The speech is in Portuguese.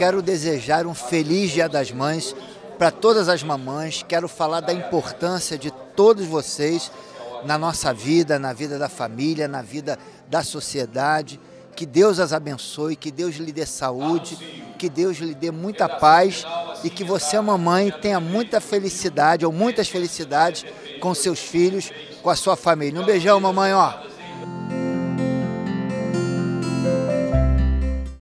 quero desejar um feliz Dia das Mães para todas as mamães. Quero falar da importância de todos vocês na nossa vida, na vida da família, na vida da sociedade. Que Deus as abençoe, que Deus lhe dê saúde, que Deus lhe dê muita paz e que você, mamãe, tenha muita felicidade ou muitas felicidades com seus filhos, com a sua família. Um beijão, mamãe, ó.